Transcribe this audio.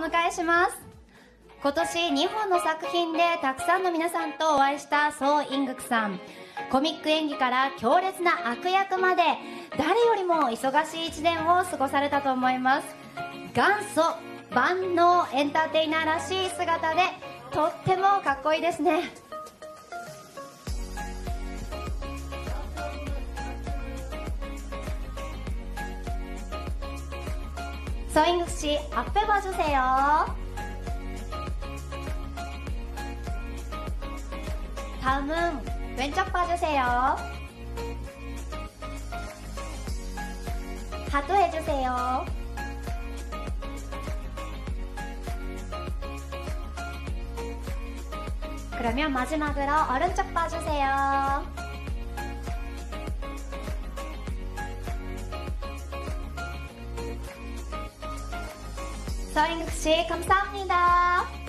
迎えします。今年2本の作品でたくさんの皆さんとお会いしたソウ・イングクさん。コミック演技から強烈な悪役まで誰よりも忙しい一年を過ごされたと思います。元祖万能エンターテイナーらしい姿でとってもかっこいいですね。 서인국 씨 앞에 봐주세요 다음은 왼쪽 봐주세요. 하도 해주세요. 그러면 마지막으로 오른쪽 봐주세요. 저희 역시 감사합니다.